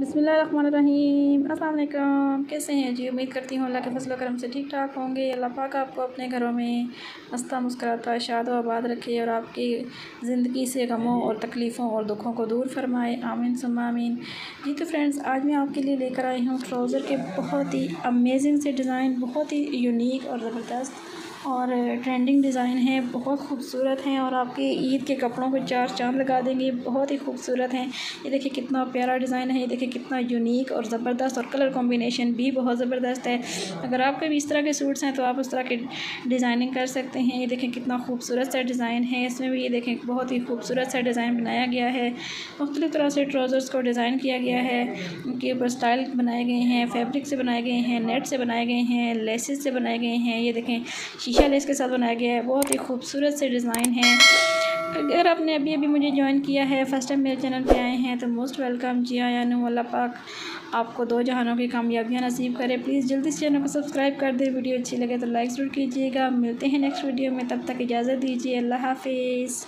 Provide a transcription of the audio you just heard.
बिसमीम अल्लाम कैसे हैं जी? उम्मीद करती हूँ अल्लाह के फजल करम से ठीक ठाक होंगे। अल्लाह पाक आपको अपने घरों में हंसता मुस्कराता शाद व आबाद रखे और आपकी ज़िंदगी से गमों और तकलीफ़ों और दुखों को दूर फरमाए। आमीन सुमामीन जी तो फ्रेंड्स, आज मैं आपके लिए लेकर आई हूँ ट्राउज़र के बहुत ही अमेजिंग से डिज़ाइन, बहुत ही यूनिक और ज़बरदस्त और ट्रेंडिंग डिज़ाइन है, बहुत खूबसूरत हैं और आपके ईद के कपड़ों को चार चाँद लगा देंगे, बहुत ही खूबसूरत हैं। ये देखिए कितना प्यारा डिज़ाइन है, ये देखिए कितना यूनिक और ज़बरदस्त और कलर कॉम्बिनेशन भी बहुत ज़बरदस्त है। अगर आपके भी इस तरह के सूट्स हैं तो आप उस तरह के डिज़ाइनिंग कर सकते हैं। ये देखें कितना खूबसूरत सा डिज़ाइन है, इसमें भी ये देखें बहुत ही खूबसूरत सा डिज़ाइन बनाया गया है। मुख्तलिफ़ तरह से ट्राउज़र्स को डिज़ाइन किया गया है, उनके ऊपर स्टाइल बनाए गए हैं, फैब्रिक से बनाए गए हैं, नेट से बनाए गए हैं, लेसिस से बनाए गए हैं। ये देखें शीशा लेस के साथ बनाया गया है। बहुत ही खूबसूरत से डिज़ाइन है। अगर आपने अभी अभी मुझे ज्वाइन किया है फ़र्स्ट टाइम मेरे चैनल पे आए हैं तो मोस्ट वेलकम जी आया अल्लाह पाक। आपको दो जहानों की कामयाबियाँ नसीब करें। प्लीज़ जल्दी से चैनल को सब्सक्राइब कर दें। वीडियो अच्छी लगे तो लाइक ज़रूर कीजिएगा। मिलते हैं नेक्स्ट वीडियो में। तब तक इजाज़त दीजिए। अल्लाह हाफिज़।